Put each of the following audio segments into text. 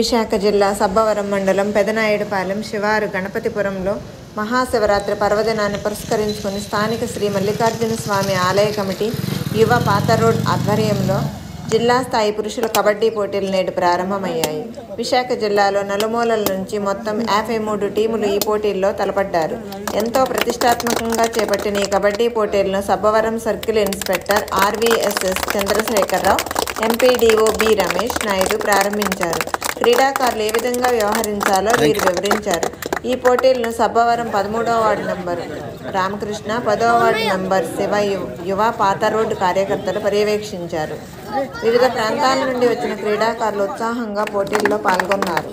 విశాఖ జిల్లా సబ్బవరం మండలం పెదనాయుడుపాలెం శివారు గణపతిపురంలో మహాశివరాత్రి పర్వదినాన్ని పురస్కరించుకుని స్థానిక శ్రీ మల్లికార్జున స్వామి ఆలయ కమిటీ యువ పాత రోడ్ ఆధ్వర్యంలో జిల్లా స్థాయి పురుషుల కబడ్డీ పోటీలు నేడు ప్రారంభమయ్యాయి. విశాఖ జిల్లాలో నలుమూలల నుంచి మొత్తం యాభై మూడు టీములు ఈ పోటీల్లో తలపడ్డారు. ఎంతో ప్రతిష్టాత్మకంగా చేపట్టిన ఈ కబడ్డీ పోటీలను Sabbavaram circle inspector RVSS Chandrasekhara Rao MPDO B Ramesh Naidu ప్రారంభించారు. క్రీడాకారులు ఏ విధంగా వ్యవహరించాలో వీరు వివరించారు. ఈ పోటీలను సబ్బవరం పదమూడవ వార్డు నంబర్ రామకృష్ణ పదవ వార్డు నంబర్ శివ యువ పాత రోడ్డు కార్యకర్తలు పర్యవేక్షించారు. వివిధ ప్రాంతాల నుండి వచ్చిన క్రీడాకారులు ఉత్సాహంగా పోటీల్లో పాల్గొన్నారు.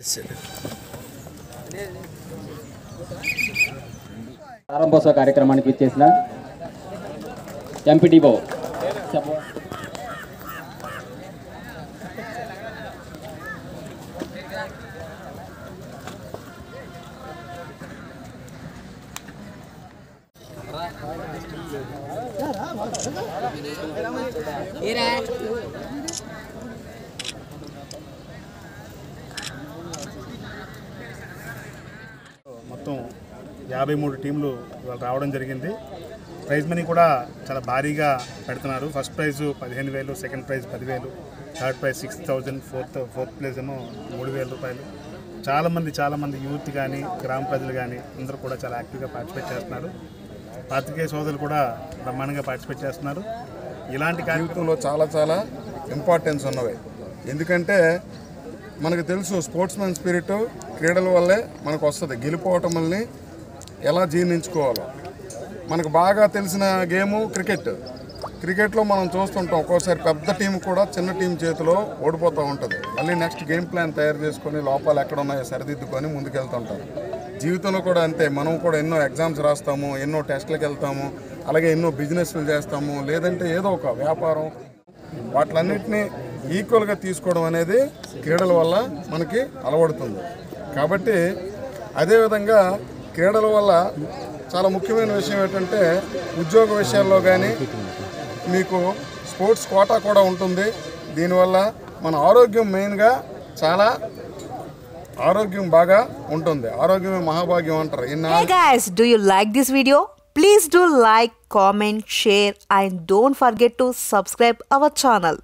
Sit. ప్రారంభోత్సవ కార్యక్రమానికి ఇచ్చేసిన ఎంపీటీఓ మొత్తం యాభై మూడు టీంలు ఇవాళ రావడం జరిగింది. ప్రైజ్ మనీ కూడా చాలా భారీగా పెడుతున్నారు. ఫస్ట్ ప్రైజ్ పదిహేను వేలు సెకండ్ ప్రైజ్ పదివేలు third prize six thousand fourth fourth prize ఏమో మూడు వేల రూపాయలు. చాలామంది చాలామంది యూత్ కానీ గ్రామ ప్రజలు కానీ అందరూ కూడా చాలా యాక్టివ్గా పార్టిసిపేట్ చేస్తున్నారు. పాతికేయ సోదరులు కూడా బ్రహ్మాండంగా పార్టిసిపేట్ చేస్తున్నారు. ఇలాంటి కార్యక్రమంలో చాలా చాలా ఇంపార్టెన్స్ ఉన్నవి. ఎందుకంటే మనకు తెలుసు స్పోర్ట్స్ మ్యాన్ స్పిరిట్ క్రీడల వల్లే మనకు వస్తుంది. గెలిపోవటంని ఎలా జీర్ణించుకోవాలో. మనకు బాగా తెలిసిన గేము క్రికెట్ క్రికెట్లో మనం చూస్తుంటాం ఒక్కోసారి పెద్ద టీం కూడా చిన్న టీం చేతిలో ఓడిపోతూ ఉంటుంది. మళ్ళీ నెక్స్ట్ గేమ్ ప్లాన్ తయారు చేసుకొని లోపాలు ఎక్కడ ఉన్నాయో సరిదిద్దుకొని ముందుకెళ్తుంటారు. జీవితంలో కూడా అంతే మనం కూడా ఎన్నో ఎగ్జామ్స్ రాస్తాము ఎన్నో టెస్ట్లకు వెళ్తాము అలాగే ఎన్నో బిజినెస్లు చేస్తాము లేదంటే ఏదో ఒక వ్యాపారం. వాటిలన్నింటినీ ఈక్వల్గా తీసుకోవడం అనేది క్రీడల వల్ల మనకి అలవడుతుంది. కాబట్టి అదేవిధంగా క్రీడల వల్ల చాలా ముఖ్యమైన విషయం ఏంటంటే ఉద్యోగ విషయాల్లో కానీ మీకు స్పోర్ట్స్ కోటా కూడా ఉంటుంది. దీనివల్ల మన ఆరోగ్యం మెయిన్గా చాలా ఆరోగ్యం బాగా ఉంటుంది. ఆరోగ్యమే మహాభాగ్యం అంటారు. do you like this video? Please do like, comment, share and don't forget to subscribe our channel.